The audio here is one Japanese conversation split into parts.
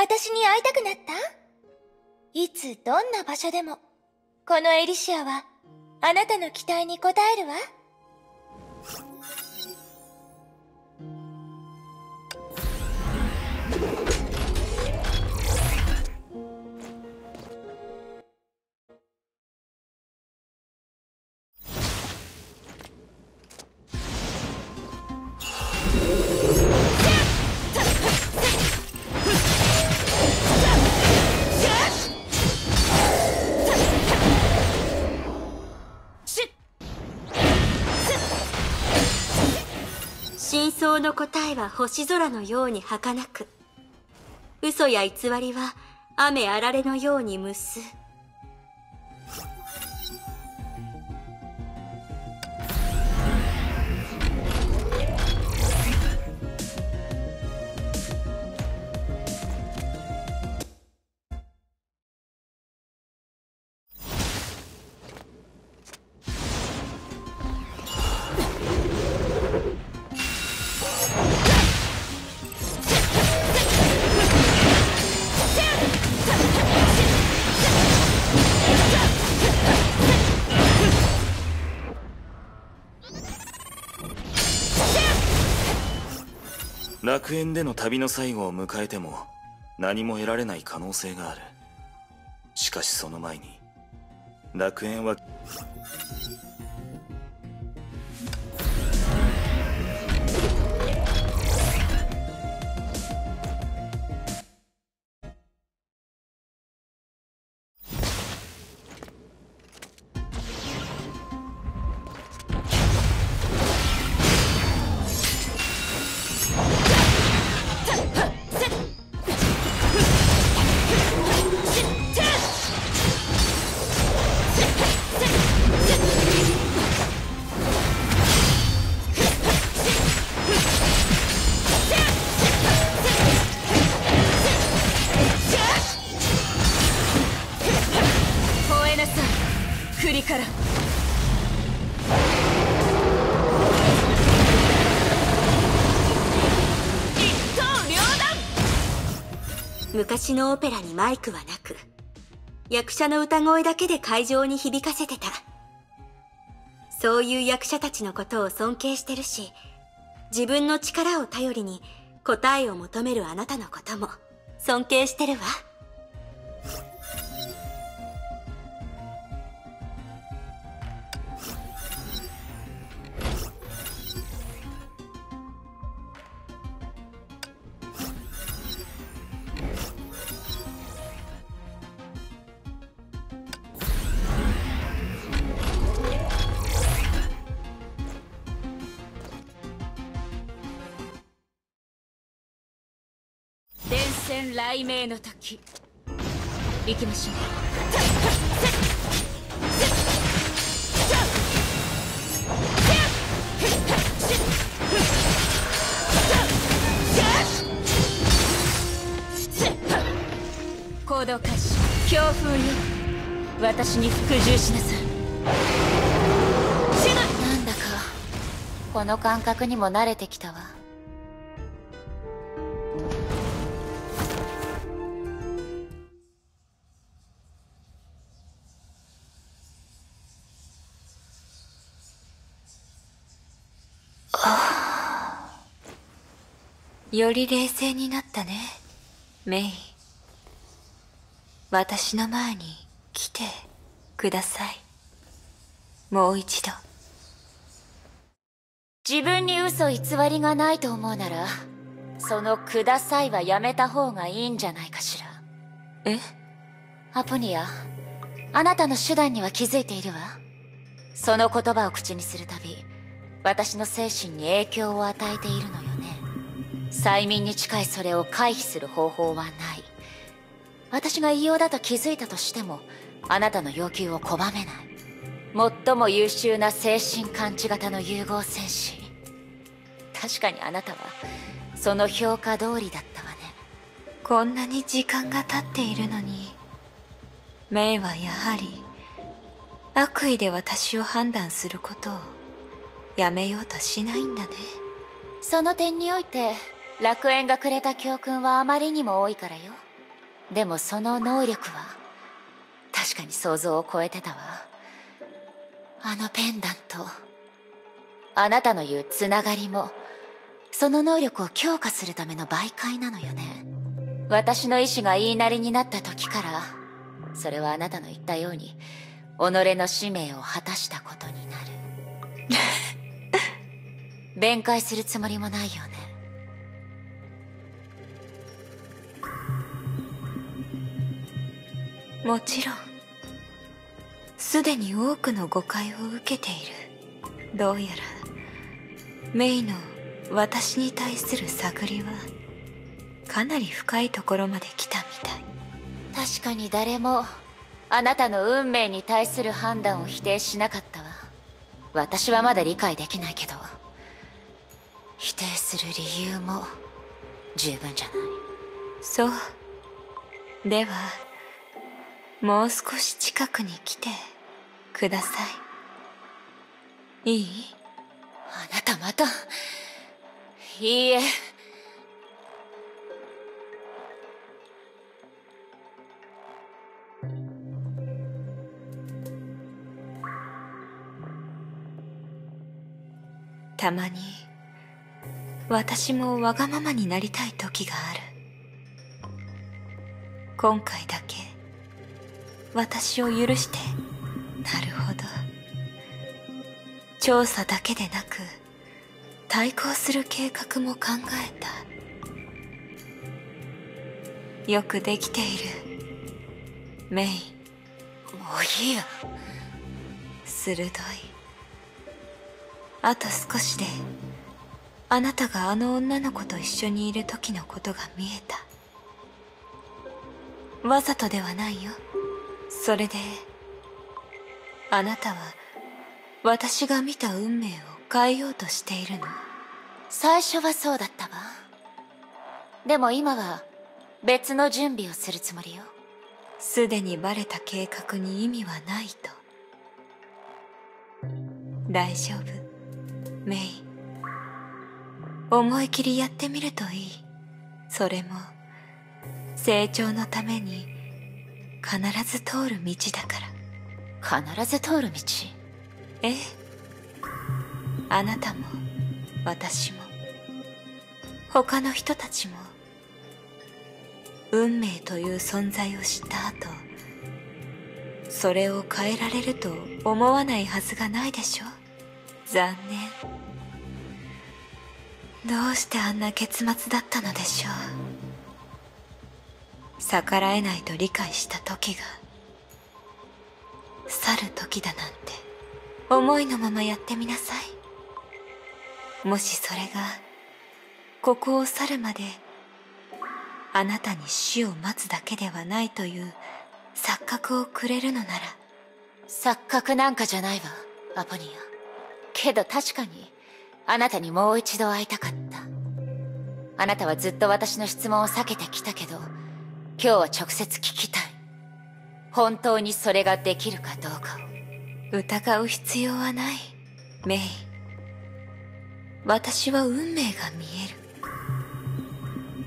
私に会いたくなった？いつどんな場所でも、このエリシアは、あなたの期待に応えるわ。真相の答えは星空のように儚く。嘘や偽りは雨あられのように無数。楽園での旅の最後を迎えても何も得られない可能性がある。しかしその前に楽園は私のオペラにマイクはなく役者の歌声だけで会場に響かせてた。そういう役者たちのことを尊敬してるし自分の力を頼りに答えを求めるあなたのことも尊敬してるわ。伝染雷鳴の時行きましょう。行動開始強風よ私に服従しなさいなんだかこの感覚にも慣れてきたわより冷静になったね。メイ。私の前に来てください。もう一度。自分に嘘偽りがないと思うならその「ください」はやめた方がいいんじゃないかしら。え？アポニアあなたの手段には気づいているわ。その言葉を口にするたび私の精神に影響を与えているのよね催眠に近いそれを回避する方法はない。私が異様だと気づいたとしてもあなたの要求を拒めない。最も優秀な精神感知型の融合戦士。確かにあなたはその評価通りだったわね。こんなに時間が経っているのにメイはやはり悪意で私を判断することをやめようとしないんだね。その点において楽園がくれた教訓はあまりにも多いからよ。でもその能力は確かに想像を超えてたわ。あのペンダントあなたの言うつながりもその能力を強化するための媒介なのよね。私の意志が言いなりになった時からそれはあなたの言ったように己の使命を果たしたことになる。弁解するつもりもないよね。もちろん。すでに多くの誤解を受けている。どうやらメイの私に対する探りはかなり深いところまで来たみたい。確かに誰もあなたの運命に対する判断を否定しなかったわ。私はまだ理解できないけど。否定する理由も十分じゃない。そう。ではもう少し近くに来てください。いい？あなたまた？いいえ。たまに私もわがままになりたい時がある。今回だけ私を許して。なるほど。調査だけでなく対抗する計画も考えた。よくできている。メイもういいや。鋭い。あと少しであなたがあの女の子と一緒にいる時のことが見えた。わざとではないよ。それであなたは私が見た運命を変えようとしているの。最初はそうだったわ。でも今は別の準備をするつもりよ。すでにバレた計画に意味はないと。大丈夫。メイ。思い切りやってみるといい。それも成長のために必ず通る道だから。必ず通る道？ええ。あなたも私も他の人たちも運命という存在を知った後それを変えられると思わないはずがないでしょ残念どうしてあんな結末だったのでしょう。逆らえないと理解した時が去る時だなんて思いのままやってみなさい。もしそれがここを去るまであなたに死を待つだけではないという錯覚をくれるのなら錯覚なんかじゃないわアポニア。けど確かにあなたにもう一度会いたかった。あなたはずっと私の質問を避けてきたけど今日は直接聞きたい。本当にそれができるかどうかを。疑う必要はない。メイ私は運命が見え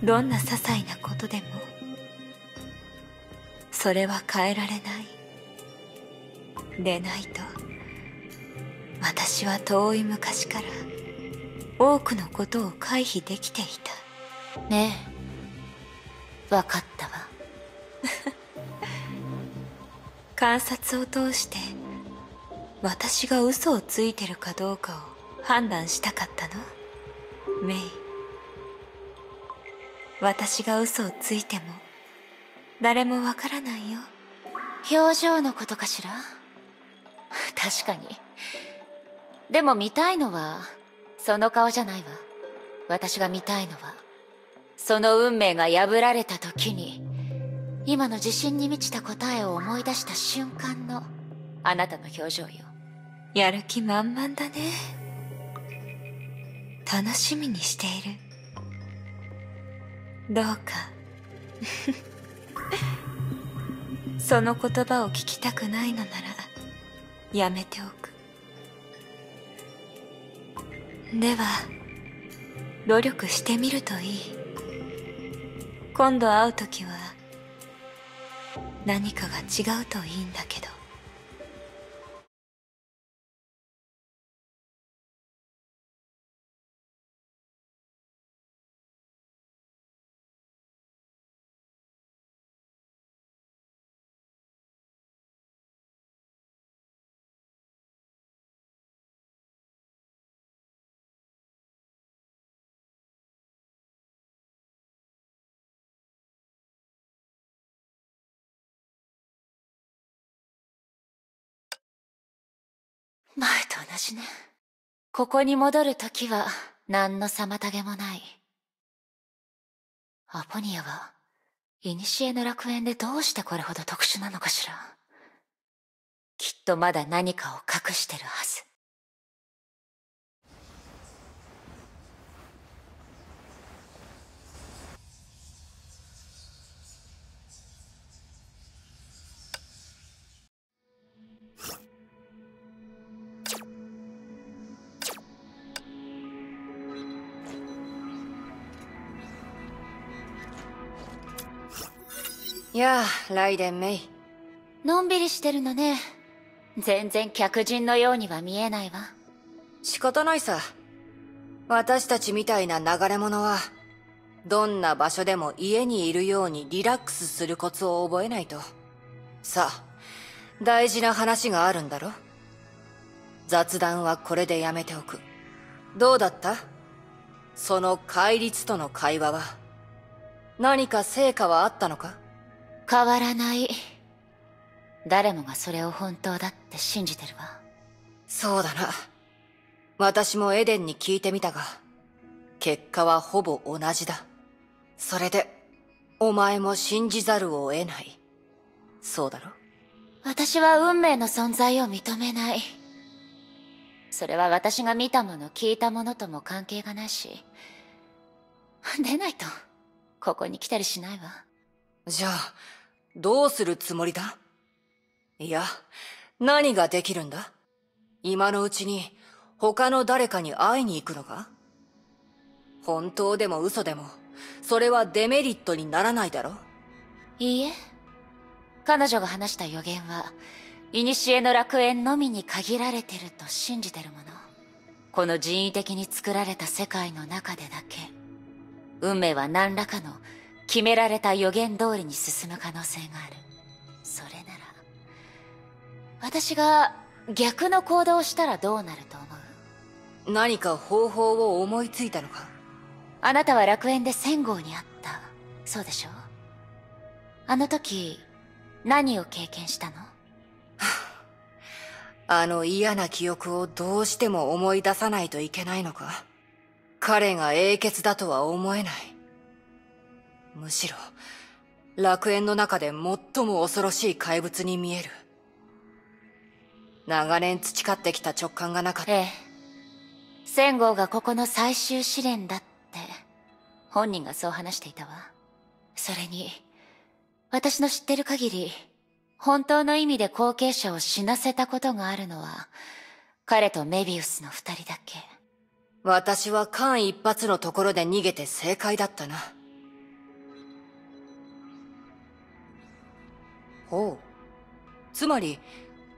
る。どんな些細なことでもそれは変えられない。でないと私は遠い昔から多くのことを回避できていた。ねえ。分かったわ。観察を通して私が嘘をついてるかどうかを判断したかったの？メイ。私が嘘をついても誰もわからないよ。表情のことかしら？確かに。でも見たいのはその顔じゃないわ。私が見たいのはその運命が破られた時に今の自信に満ちた答えを思い出した瞬間のあなたの表情よ。やる気満々だね。楽しみにしている。どうか。その言葉を聞きたくないのならやめておくでは努力してみるといい。今度会う時は何かが違うといいんだけど。前と同じね。ここに戻る時は何の妨げもない。アポニアは、古の楽園でどうしてこれほど特殊なのかしら。きっとまだ何かを隠してるはず。やあライデンメイ。のんびりしてるのね。全然客人のようには見えないわ。仕方ないさ。私たちみたいな流れ者はどんな場所でも家にいるようにリラックスするコツを覚えないと。さあ大事な話があるんだろ？雑談はこれでやめておく。どうだった？その戒律との会話は。何か成果はあったのか？変わらない。誰もがそれを本当だって信じてるわ。そうだな。私もエデンに聞いてみたが結果はほぼ同じだ。それでお前も信じざるを得ない。そうだろ？私は運命の存在を認めない。それは私が見たもの聞いたものとも関係がないし。出ないとここに来たりしないわ。じゃあどうするつもりだ？いや、何ができるんだ？今のうちに他の誰かに会いに行くのか？本当でも嘘でも、それはデメリットにならないだろいいえ。彼女が話した予言は、古の楽園のみに限られてると信じてるもの。この人為的に作られた世界の中でだけ、運命は何らかの決められた予言通りに進む可能性がある。それなら私が逆の行動をしたらどうなると思う？何か方法を思いついたのか？あなたは楽園で仙号に会った。そうでしょあの時何を経験したの？あの嫌な記憶をどうしても思い出さないといけないのか？彼が英傑だとは思えないむしろ、楽園の中で最も恐ろしい怪物に見える。長年培ってきた直感がなかった。ええ。仙号がここの最終試練だって、本人がそう話していたわ。それに、私の知ってる限り、本当の意味で後継者を死なせたことがあるのは、彼とメビウスの二人だけ。私は間一髪のところで逃げて正解だったな。ほう。つまり、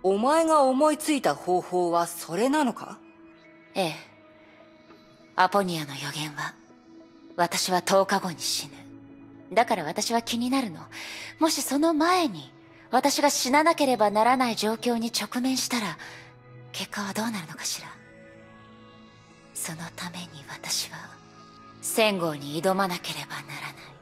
お前が思いついた方法はそれなのか？ええ。アポニアの予言は、私は10日後に死ぬ。だから私は気になるの。もしその前に、私が死ななければならない状況に直面したら、結果はどうなるのかしら？そのために私は、戦号に挑まなければならない。